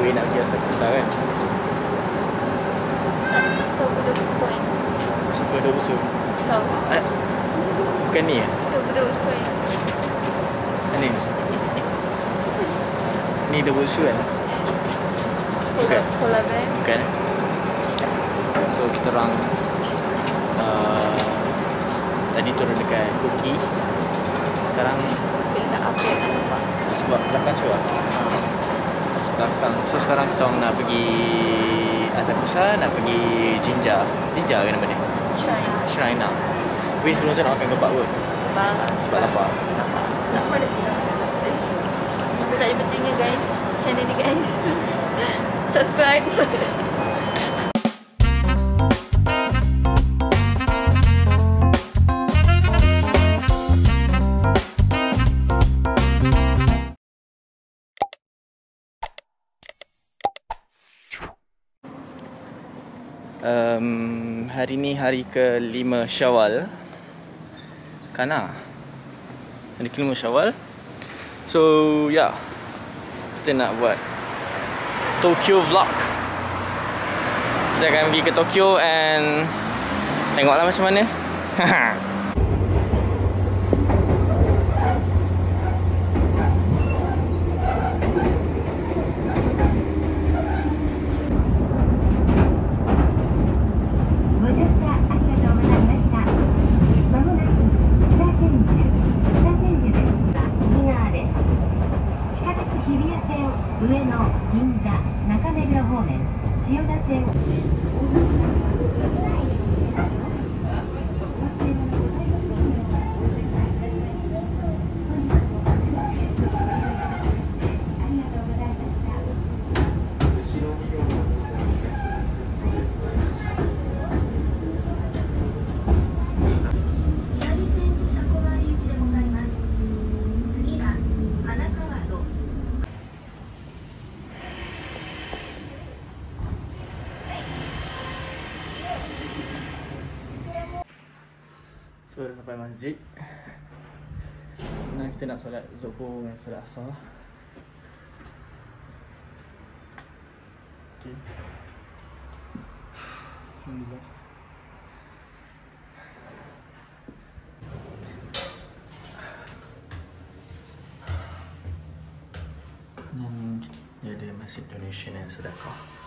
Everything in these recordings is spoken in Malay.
way nak pergi Asakusa kan. Kau budak sekolah. Siapa ada usul? Kau. Eh, bukan ni eh? Kau budak sekolah. Ni. Ni dah usul kan? Bukan. Brand. Bukan eh? So kita orang uh, Tadi turun dekat Kuki Sekarang Bila apa yang nak nampak. sebab belakang lah Belakang So sekarang kita orang nak pergi Asakusa Nak pergi Jinja Jinja ke nama dia? Shrine. Shrine lah Tapi sebelum tu nak makan kebab kot Nampak. Sebab lapar Nampak. Kenapa ada sikit? Itu tak ada pentingnya guys. Channel ni guys. Subscribe. Hari ni hari ke-5 Syawal. Kana? Hari ke-5 Syawal. So yeah Kita nak buat Tokyo vlog. Kita akan pergi ke Tokyo and Tengoklah macam mana. ご So sampai masjid Nah kita nak solat Zuhur dengan solat Asar. Okay Alhamdulillah. Dan dia ada masjid donation dan sedekah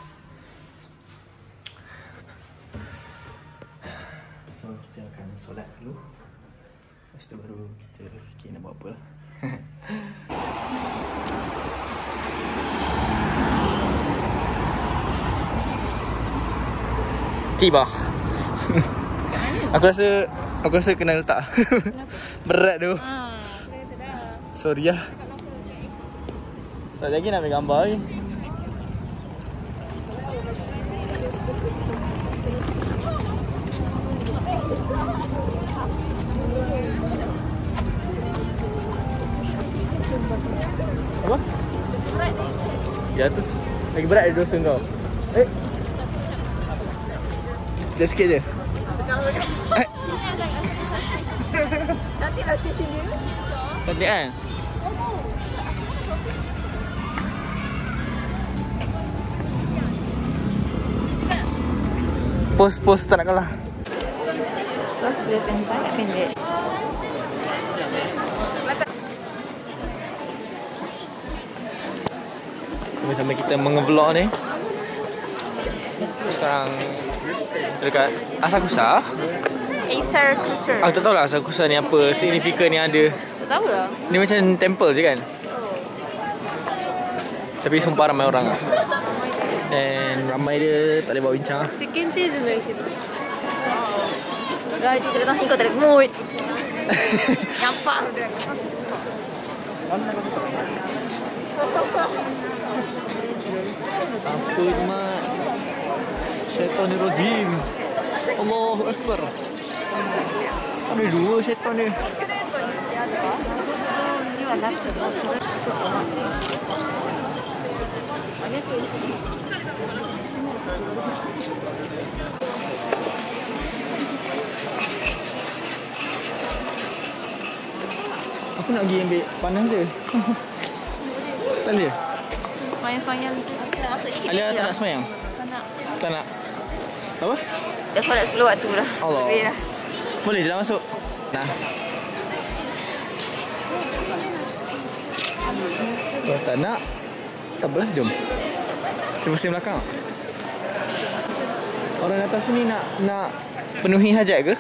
dulu Lepas tu baru kita fikir nak buat apa lah. Tiba. Aku rasa Aku rasa kena letak. Berat tu. Dah. Sorry lah. Sekejap lagi nak ambil gambar lagi Apa? Ya tu Lagi berat dari dosa kau Eh Sekejap sikit je Eh Cantiklah stesen dia. Cantik kan? Post-post tak nak kalah So, kelihatan sangat pendek. Sambil-sambil kita mengevlog ni Sekarang Dekat Asakusa Acer Cruiser. Aku tak tahu lah Asakusa ni apa Signifikan yang ada Tak tahu lah. Ni macam temple je kan Tapi sumpah ramai orang lah And ramai dia tak boleh buat bincang lah day je lah kita. Gaji kita datang kau tak ada mood. Nampak tu dia. Apa tu mat. Syaitan ni rajim Allahu Akbar. Ada dua syaitan ni. Aku nak pergi ambil panas je. Tak boleh Semayang-semayang je. ni. Alia tak nak semayang? Tak nak. Tak nak? Apa? Dah solat 10 waktu dah. Allah. Boleh dah. Boleh je lah masuk. Nah. Kalau tak nak, tak apalah, jom. Kita pusing belakang. Orang datang sini nak nak penuhi hajat ke?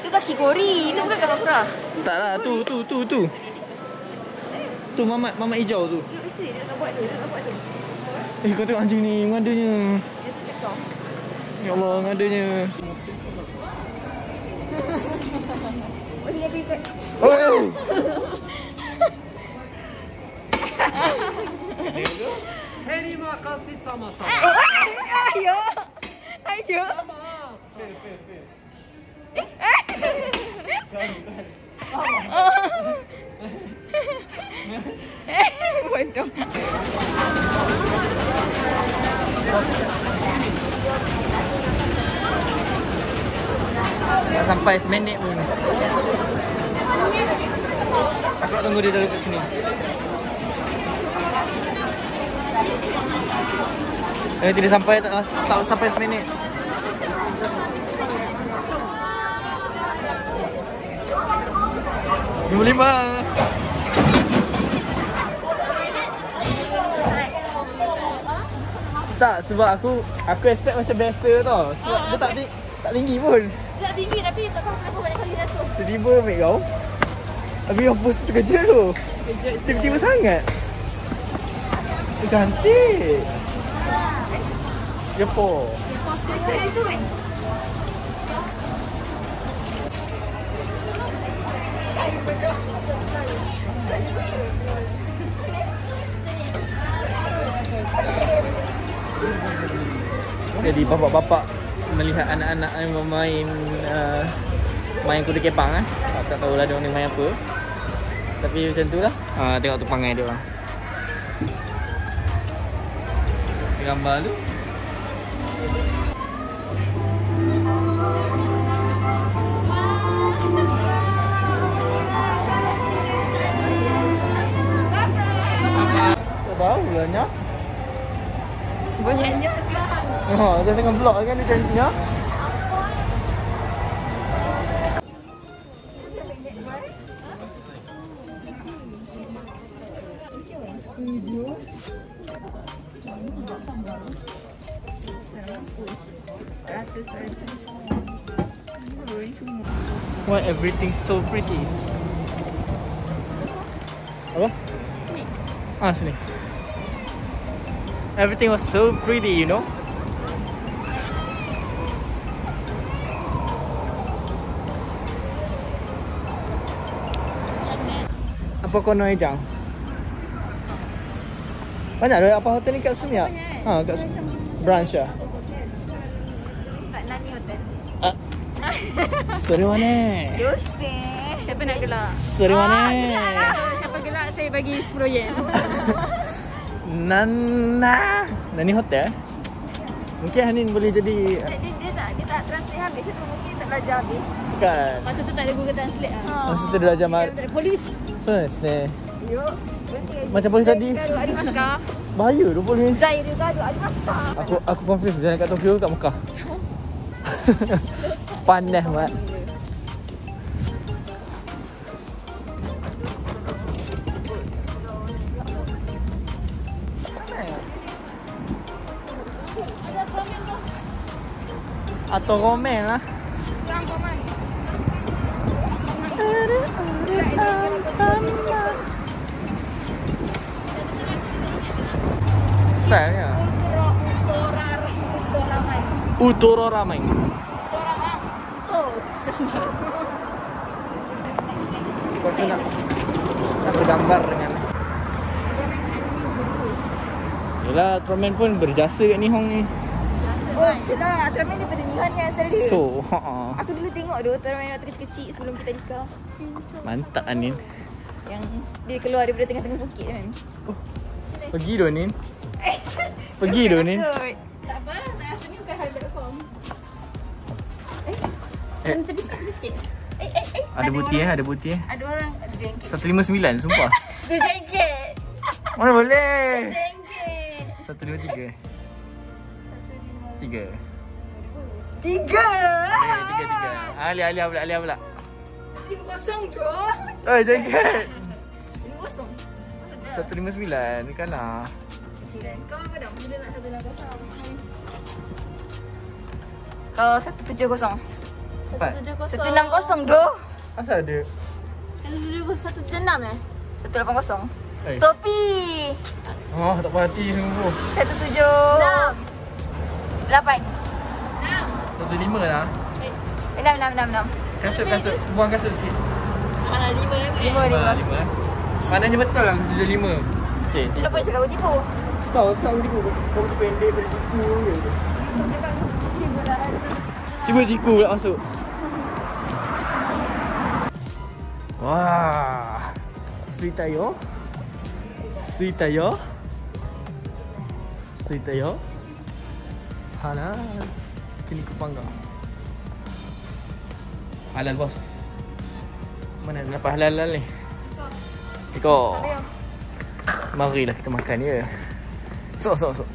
Itu kaki gori. Itu bukan gambar kurang. Tak lah, tu, tu, tu, tu. Tu mamat, mamat hijau tu. Mesti dia nak buat tu. Dia nak buat tu. Eh, kau tengok anjing ni, ngadanya. Dia tu. Ya Allah, ngadanya. Boleh dia pergi kat... Oh! Ayo. Ayo. Bodoh. Tak sampai seminit pun. Aku nak tunggu dia kat sini. Eh, tidak sampai tak, tak sampai seminit. Lima lima. Tak, sebab aku aku expect macam biasa tau. Sebab dia tak ti- tak tinggi pun. Tak tinggi tapi tak tahu kenapa banyak kali jatuh. Tiba-tiba ambil kau Habis yang post tu terkejut tu Tiba-tiba sangat Cantik Jepur Saya tu kan. Jadi bapak-bapak melihat anak-anak yang bermain uh, main kuda kepang eh. Tak, tak tahulah dia orang ni main apa. Tapi macam tu lah. Ha, tengok tu pangai dia orang. Gambar tu. Tak tahu lah Nyak. Banyaknya sekarang. Ha, dia tengah vlog kan dia cantiknya. Why everything so pretty? Apa? Sini. Ah, sini. Everything was so pretty, you know. Apa kau nak ejang? Banyak ada apa hotel ni kat Sumiak? Ha, kat Sum- branch lah. Kat Nani Hotel. Ah. Seru mana? Doste. Siapa nak gelak? Seru mana? Siapa gelak saya bagi 10 yen. Nana. Nani hotel? Mungkin Hanin boleh jadi dia, dia, dia tak dia tak translate habis itu mungkin tak belajar habis. Bukan. Masa tu tak ada Google Translate ah. Masa tu dia belajar mar- Tak ada polis. So, ni. Yo. Berhenti. Macam polis tadi. Gaduh ada maskar. Bahaya tu polis. Zair dia gaduh ada maskar. Aku aku confused dia kat Tokyo kat Mekah. Panas mat. Atau romen lah. Paman. Stylenya. Utoro utoramai. Utoro ramen. Utoramai. Uto. Kau rasa nak nak bergambar dengan Yelah, Ultraman pun berjasa kat Nihon ni. Oh, kita Ultraman daripada Nihon kan Saturday. So, ha Aku dulu tengok tu Ultraman waktu kecil-kecil sebelum kita nikah. Mantap Anin. Yang dia keluar daripada tengah-tengah bukit kan. Pergi tu Anin. Pergi tu Anin. Tak apa, tak rasa ni bukan hal.com. Eh, Eh. eh. tepi sikit, tepi sikit. Eh, eh, eh. Ada bukti eh, ada bukti eh. Ada orang jengket. 159 sumpah. Dia jengket. Mana boleh? Jengket. 153. Tiga. Tiga. Eh, tiga, tiga. Ali, Ali, pula, Ali pula. Lima kosong tu. Oh, jangan. Lima kosong. Satu lima sembilan. Kan lah. Sembilan. Kau apa dah? Bila nak satu enam kosong? Kau satu tujuh kosong. Empat. Satu enam kosong tu. Asal ada? Satu tujuh kosong. Satu tujuh enam eh? Satu lapan kosong. Topi. Oh, tak perhati semua. Satu tujuh. Enam. Lapan. Satu lima lah. Enam, enam, enam, enam. Kasut, kasut. Buang kasut sikit. Mana lima eh? Lima, Ah, lima. lima. eh. Maknanya betul lah tujuh lima. Okay. Siapa yang cakap kau tipu? Kau sekarang tipu. Kau betul pendek dari tipu je. Cuba jiku pula masuk. Wah. Sweet ayo. Sweet ayo. Sweet ayo. Halal. Kini ku panggang. Halal bos. Mana ada dapat halal ni? Iko. Marilah kita makan ya. Sok sok sok.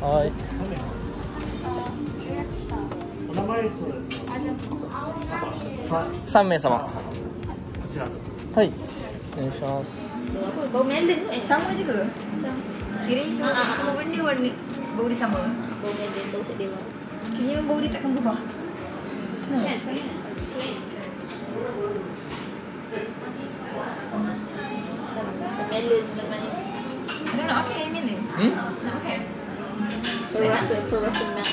Hai. 3名様はいお願いします Apa? Bau melon tu eh? Sama je ke? Kira semua, semua benda warna bau dia sama. Bau melon, bau sedewa. Kira bau dia takkan berubah. Hmm. Kan, sangat. Macam melon dan manis. Ada nak makan yang ni? Hmm? Nak makan? Kau rasa, kau rasa nak.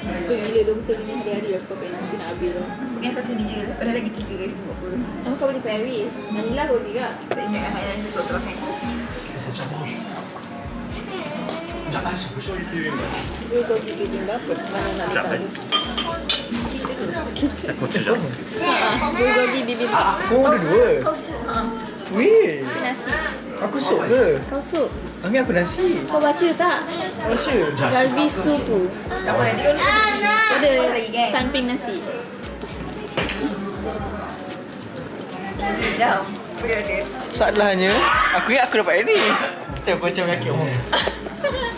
Suka gila dua besar lima hari aku pakai mesti nak habis tu. Bukan satu ni je. Ada lagi tiga guys tu buat apa? Oh kau beli Paris. Manila kau beli tak? Tak ingat kan yang sesuatu makan. Dua kau beli kerja berapa? Mana nak letak tu? Ah, Dua kau beli bibimbap. Oh ada dua Kau se... Ha. Weh Nasi. Aku sup ke? Kau sup. Ami aku nasi Kau baca tak? Rasa Galbi supu. Tak apa, nanti kau ni. Ada kan? samping nasi. Dah. Boleh ada. Salahnya Aku ingat aku dapat yang ni Tu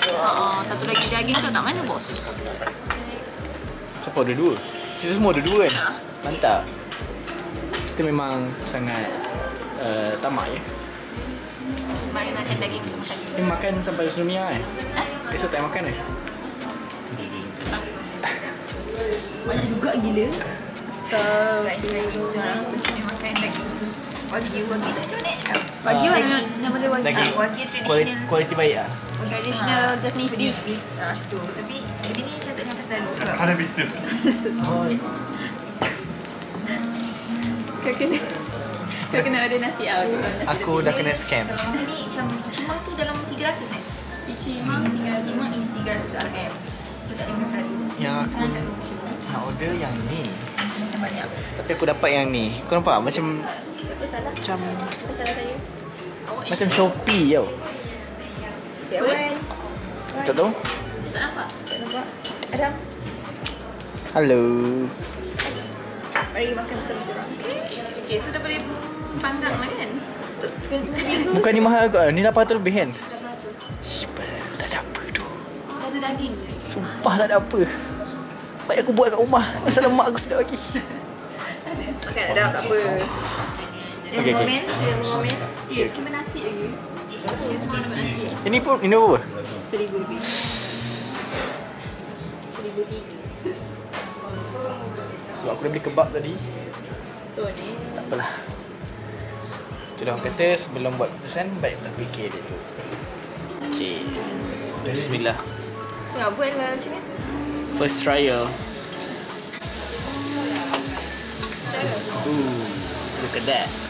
Ah, satu lagi daging tu tak mana bos? Siapa ada dua? Kita semua ada dua kan? Mantap Kita memang sangat uh, tamak ya Mari makan daging sama kali. Ni makan sampai dunia eh Eh, Esok tak makan eh banyak juga gila. Suka Ismail kita orang mesti makan daging. Wagyu, wagyu tu macam mana nak cakap? Wagyu Ah. ada nama dia wagyu. Ah, wagyu traditional. Kualiti baik lah traditional ha. Japanese beef. Ah, macam tu. Tapi hari ni saya tak jumpa selalu. Kalau lebih sip. Kau kena kau kena ada nasi ah. So, aku dah kena scam. Kalau so, ni macam cuma tu dalam 300 eh. Ichimang hmm. 300 cuma is 300 RM. Kita tak jumpa selalu. Yang aku nak order yang ni. Banyak. Tapi aku dapat yang ni. Kau nampak macam Siapa salah? Macam Siapa salah saya? Macam Shopee tau. Boleh? Tak tahu Tak nampak? Tak nampak? Adam? Halo Mari makan bersama kita orang. Okay, so dah boleh panggang lah kan? Bukan ni mahal kot Ni 800 lebih kan Siapa Tak ada apa tu Dah ada daging. Sumpah tak ada apa Baik aku buat kat rumah Asal lemak aku sedap lagi Makan ada tak apa. Yang Okay, okay. momen, yang momen. Ya, cuma nasi lagi. Ini pun Ini apa? Seribu lebih. Seribu tiga. Sebab aku dah beli kebab tadi. So ni, Tak apalah. Tu dah kata Sebelum buat keputusan Baik tak fikir dulu Okay Bismillah. Ya, buat lah macam ni. First trial. Ooh, look at that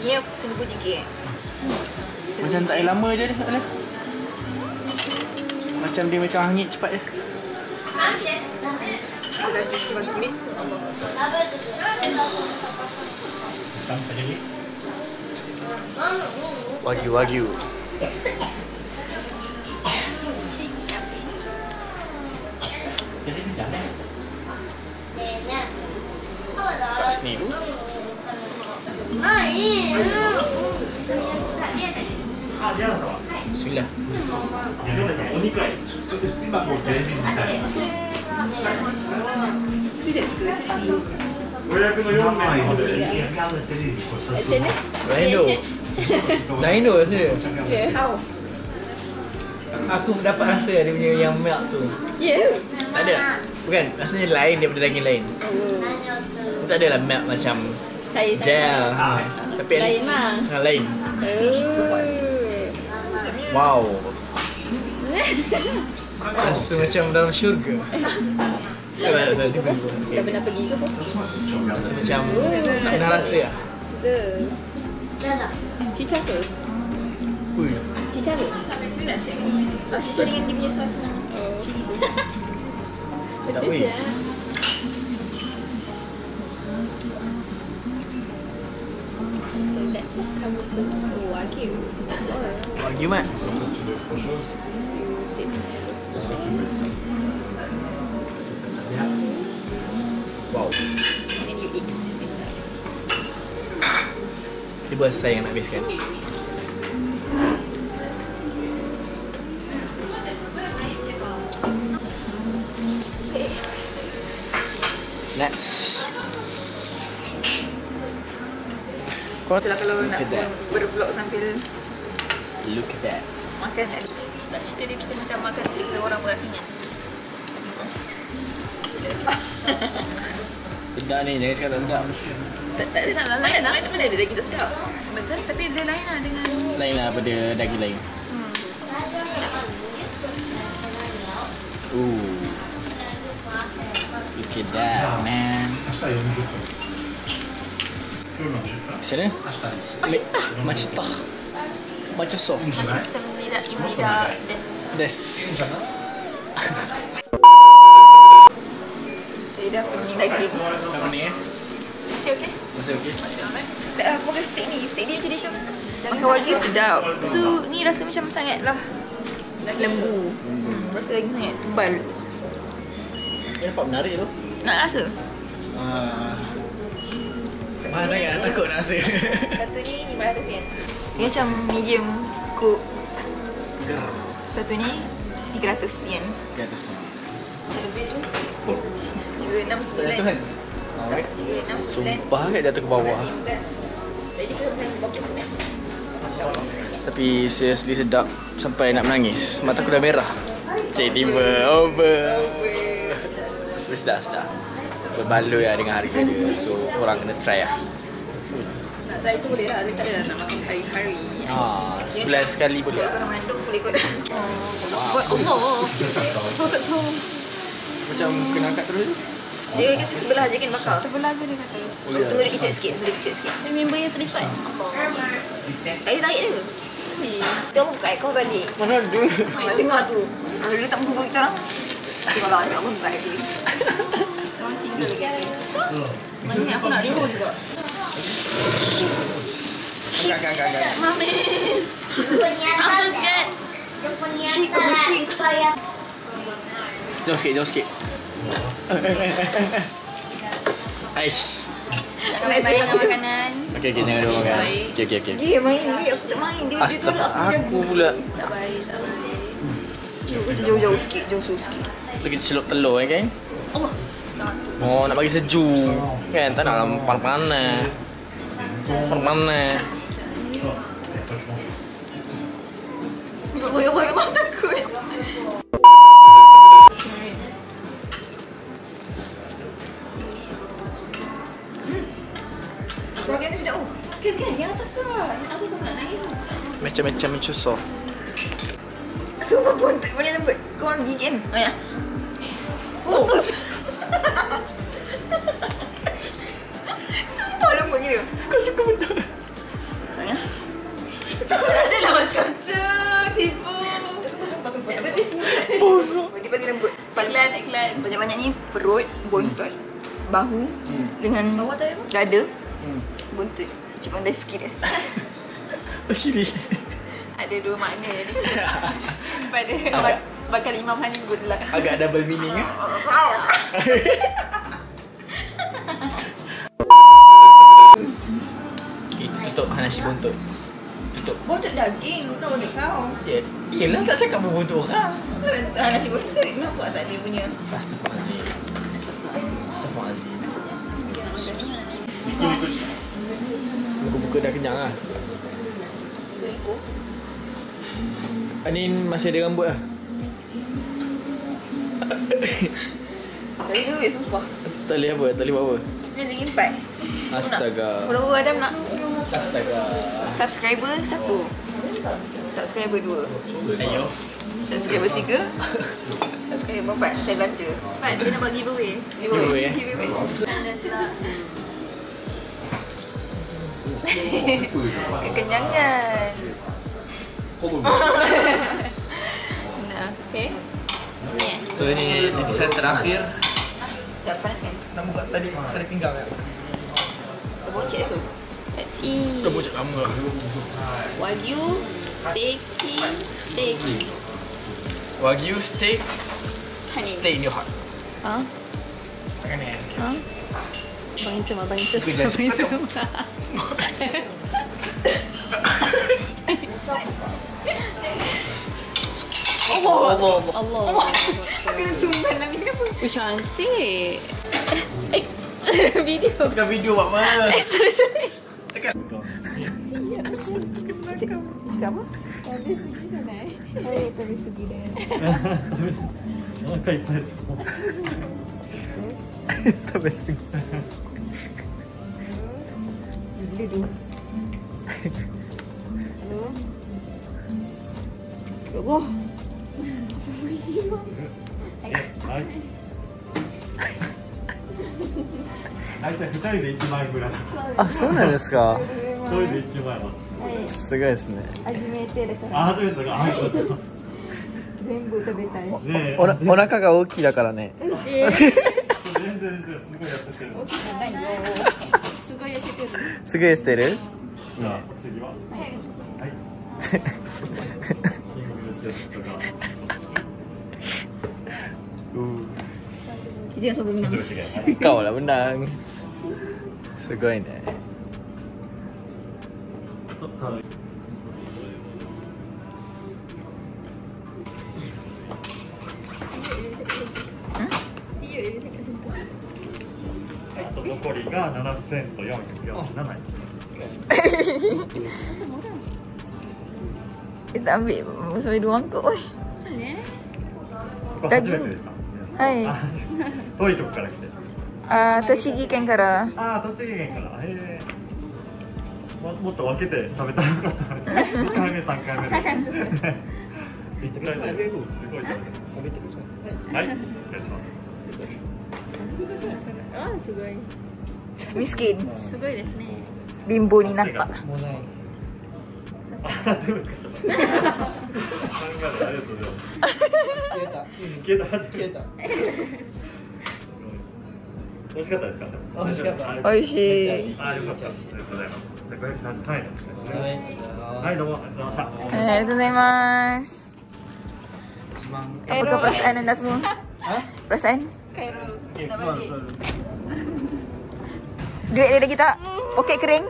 Ni sungguh jigit. Macam tak payah lama je dia. Alah. Macam dia macam hangit cepat je. Sudah cuba mix ke Allah. Wagyu, wagyu. Tidak juga macam ni. 予約の4名まで Dino. Dino rasanya. Yeah, how? Aku dapat rasa dia punya yang milk tu. Yeah. Tak ada. Bukan, rasanya lain daripada daging lain. Tak adalah milk macam Saya gel. Ha. Tapi at Lain least- lah. Ha, lain. Oh. Wow. Rasa macam dalam syurga. Tak tak tak Dah pernah pergi ke bos? Rasa macam tak pernah rasa lah. Cica ke? Ui. Cica ke? Aku nak siap ni. Ah, cica dengan dia punya sos lah. Macam gitu. Tak ui. So that's it. Kamu first. Oh, Wagyu. That's all. Wagyu mat. Wow. And you eat. Bismillah. Dia buat saya yang nak habiskan. Next. Kau kalau nak bervlog sambil Look at that. makan tak cerita dia kita macam makan tiga orang berasingan. Sedap ni, jangan cakap tak sedap. Tak tak ada nak lain lah. Mana ada daging tak sedap. Betul tapi dia lain lah dengan Lain lah daripada daging lain. Ooh. Look at that, man. Macam mana? Mi- Macam Macam semnida imnida des. Des. Saya dah pergi ni eh? Masih okey? Masih okey? Masih alright. Tak aku makan steak ni. Steak ni macam dia macam makan wagyu sedap. So ni rasa macam sangat lah lembu. Hmm, rasa daging sangat tebal. Dia nampak menarik tu. Nak rasa? Ah. Mana sangat takut nak rasa. Satu ni 500 yen. Dia macam medium cook. Satu ni 300 yen. Di atas ni. Macam lebih tu. Betul 369. kan? Alright. 369. Sumpah kat jatuh ke bawah. Tapi seriously sedap sampai nak menangis. Mata aku dah merah. Cik tiba over. Tapi sedap sedap. Berbaloi lah dengan harga dia. So orang kena try lah. Try tu boleh lah. Tapi tak ada nak makan hari-hari. Ah, sebulan sekali boleh. Orang Bandung boleh kot. Oh, buat Allah. Tahu tak tahu. Macam kena angkat terus tu. Dia kata sebelah je kan bakar. Sebelah je dia kata. Tunggu, tunggu dia kecil sikit. Tunggu dia kecil sikit. Dia member yang terlipat. Air tarik dia. Kita buka aircon balik. Mana ada? Kat tengah tu. Kalau dia tak buka kita orang. Tapi kalau ada aku buka air dia. Orang single lagi. Mana ni aku nak reho juga. Jauh sikit, jauh sikit. Aish. Jangan main-main dengan makanan. Okey, okey, jangan dulu makan. Okey, okey, okey. Dia main ni aku tak main. Dia dia tolak aku. pula Tak baik, tak. Kita jauh-jauh sikit, jauh-jauh sikit. lagi celup telur eh, kan? Allah. Oh, nak bagi sejuk. Kan, tak nak panas-panas. Tu sedap. Oh, Kan kan yang atas tu lah. Yang aku tu nak nangis tu. Macam-macam susah. Sumpah bontot boleh lembut. Kau orang gigi kan? Oh, ya. Putus. Lembut gila. Kau suka benda. Tak adalah macam tu. Tipu. Sumpah, sumpah, sumpah. Tapi semua. Dia paling lembut. Iklan, iklan. banyak-banyak ni perut, bontot, bahu dengan Bawah tadi apa? dada, Hmm. buntut. Macam ada sikit des. Kiri. Ada dua makna di situ. Kepada bak- bakal Imam Hanibun lah. Agak double meaning eh. Hanashi buntut. Tutup. Bontot daging, bukan bontot kau. Ya. Yelah tak cakap berbuntut orang. Ah, nak cakap bontot, kenapa tak ada punya? Astagfirullahaladzim. Astagfirullahaladzim. Buku-buku dah kenyang lah. Anin masih ada rambut lah. Tadi dulu ya, sumpah. Tak boleh apa? Tak boleh buat apa? Ni lagi empat. Astaga. Follower Adam nak. Subscriber satu. Subscriber dua. Ayo. Subscriber tiga. subscriber empat. Saya belanja. Cepat, dia nak buat giveaway. Giveaway eh. Giveaway. Kekenyangan. Nah, Okay. Sini eh. So ini titisan terakhir. tak panas kan? Nak buka tadi tadi pinggang kan? Bocek tu. Let's eat. Dah bocak lama. Wagyu, steaky, steaky. Wagyu steak, Honey. stay in your heart. Ha? Makan ni. Ha? Bangin semua. Aku dah- Bangin semua. Allah Allah. Allah. Aku kena sumban lah ni apa? Oh, cantik. Eh, video. Bukan video buat apa? Eh, sorry, sorry. Tekan. Tekan. Tekan. Tekan. Tekan. Tekan. Tekan. Tekan. Tekan. Tekan. Tekan. Tekan. Tekan. Tekan. Tekan. Tekan. Tekan. segi Tekan. Tekan. Tekan. Tekan. Tekan. 大体二人で一万円ぐらい。あ、そうなんですか。一人で一万円は。すごいですね。初めてだか初めてだか。全部食べたい。おなお腹が大きいだからね。全然全然すごいやっててる。すごい痩せてる。すぐ痩せてる？じゃあ次は？はい。シングルセットが。して Kau lah menang. すごいね。はい。Ah, Tochigi ken kara. ああ、栃木県から。へえ。ももっと分けて食べたらよかった。2回目、3回目で。一回ですごい食べてはい、失礼します。あー、すごい。Miskin. すごいですね。Bimbo ni nampak. あ、全部使っちゃった。考えてありがとうございます。消えた。消えた。消えた。美味しかったですか美味しかった美味しいあ、よかったありがとうございますはい、どうも、ありがとうございました。ありがとうございます。Apa perasaan anda semua? Perasaan? Duit dari kita? Pocket kering?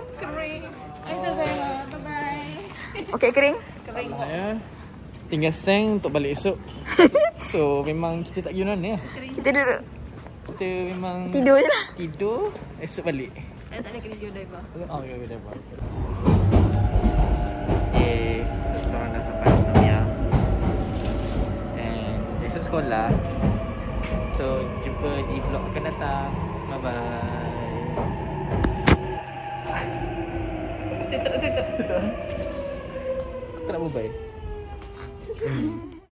Pocket kering? Tinggal seng untuk balik esok. So, memang kita tak guna ni. Kita duduk. Kita memang Tidur je lah. Tidur Esok balik. Eh, tak ada kena jodoh Oh ya Okay So korang dah sampai Sonomia And Esok sekolah. So Jumpa di vlog akan datang. Bye bye Tutup Tutup Tutup. Aku nak bye Mm-hmm.